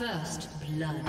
First blood.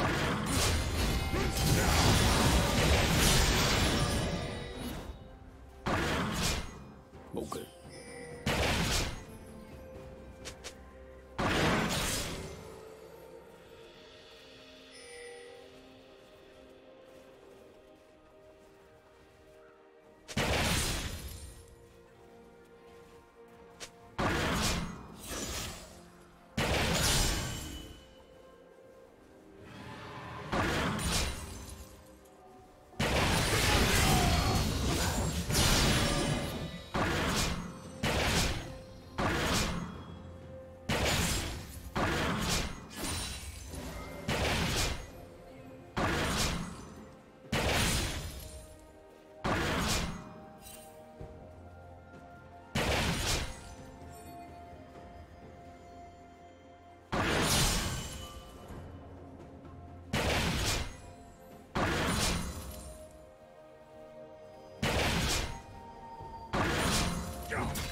Red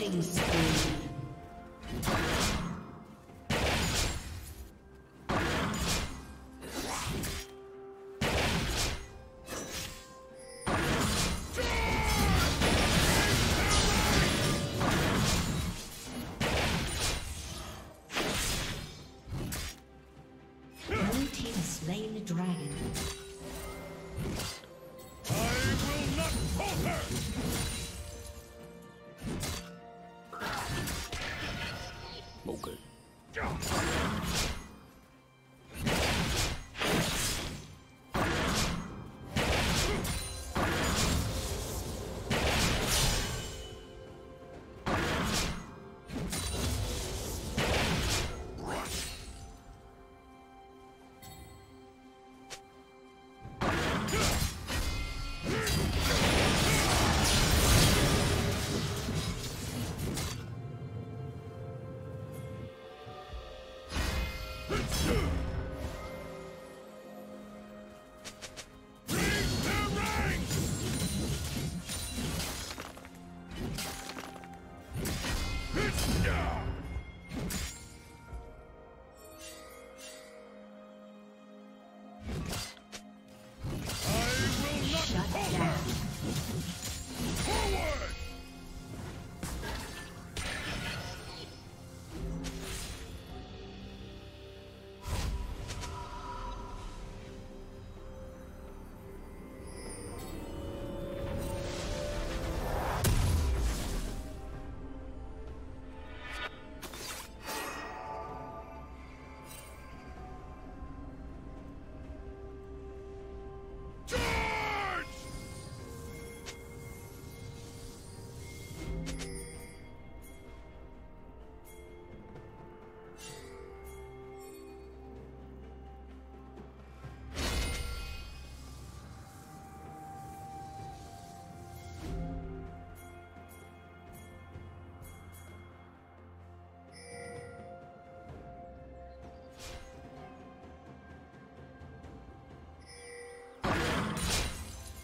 Killing spree.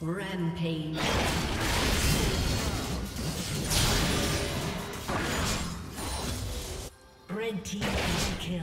Rampage. Red team kill.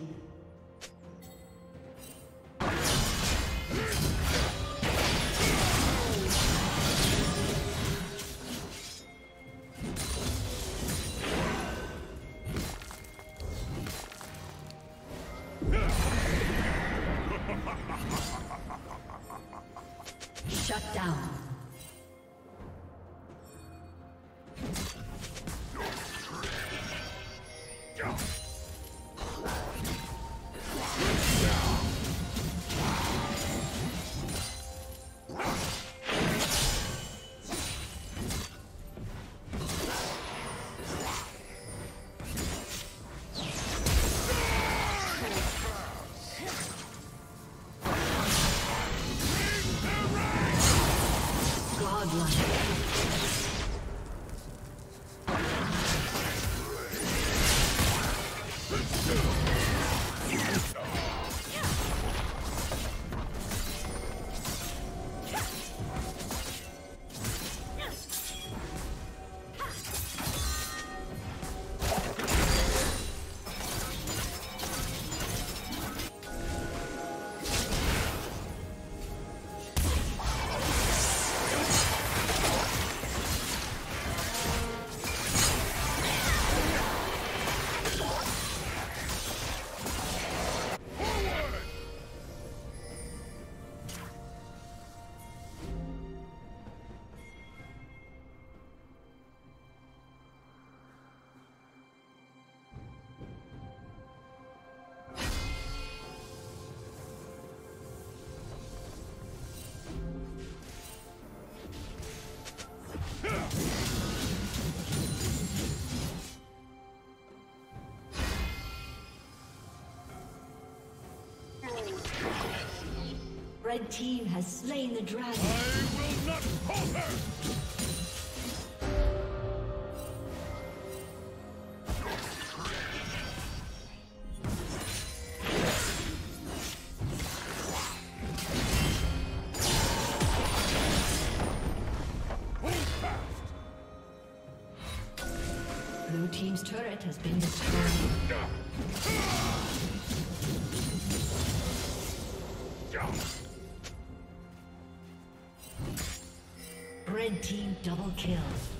Blood. Red team has slain the dragon. I will not falter! Blue team's turret has been destroyed. Double kill.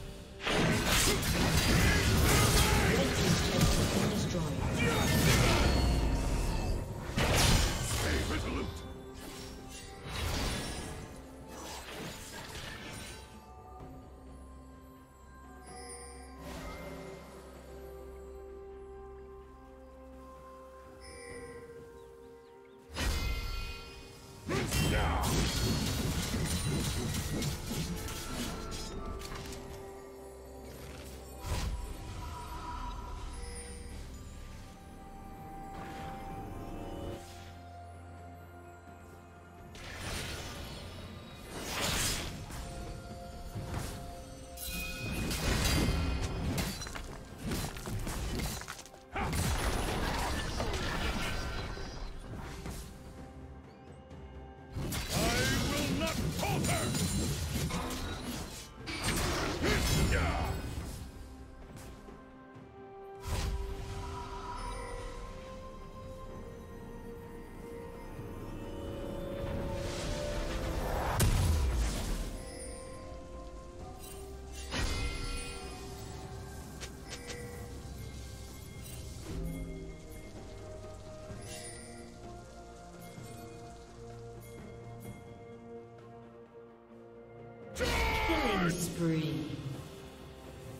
Killing spree.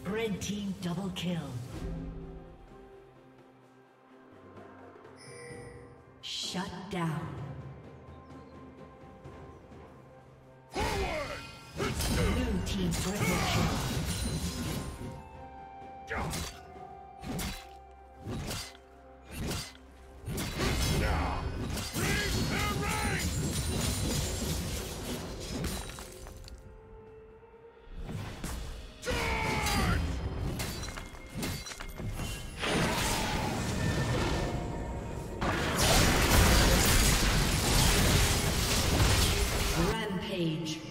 Red team double kill. Shut down. Forward! Blue team triple kill. Been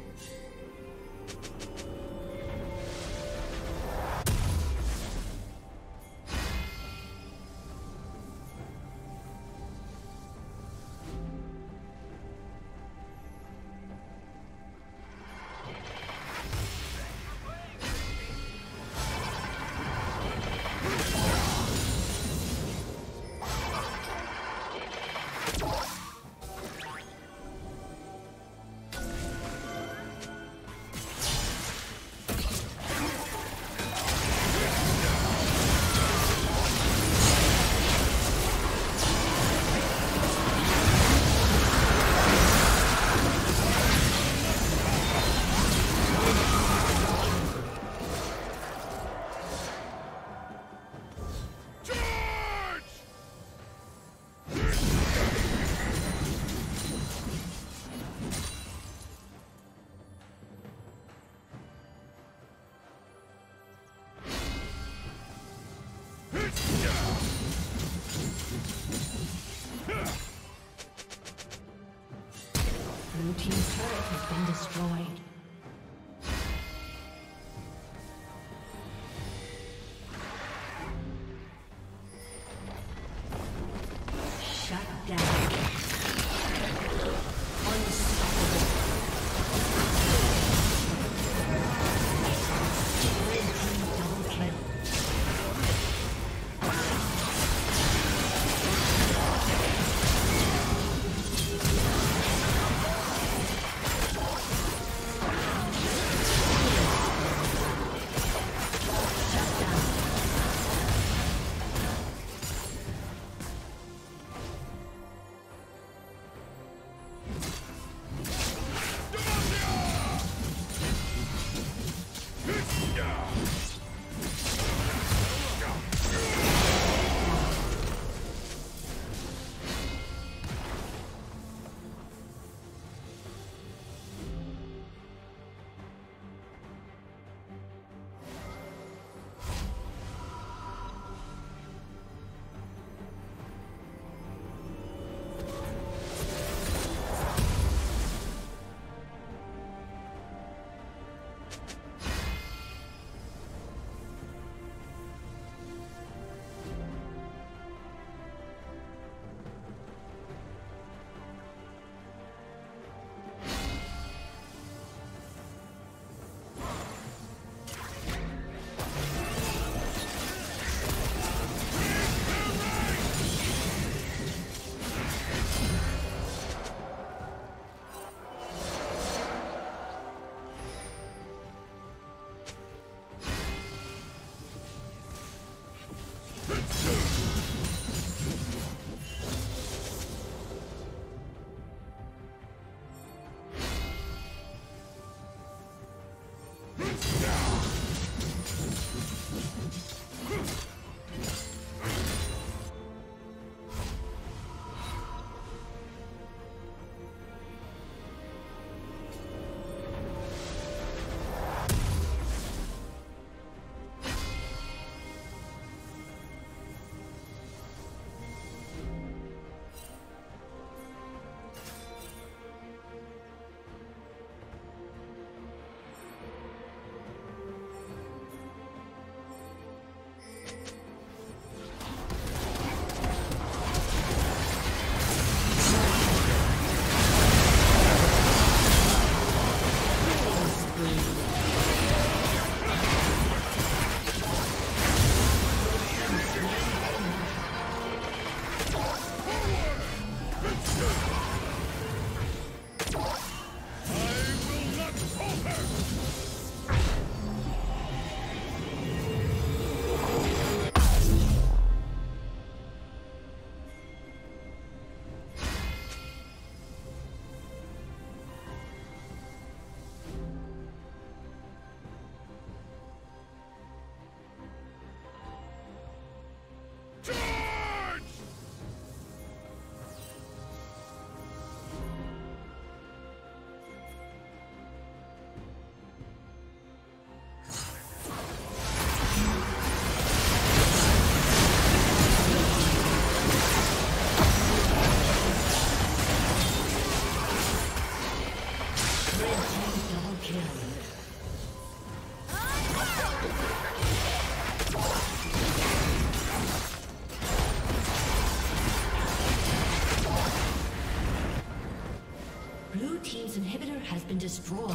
Destroyed.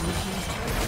Team's turret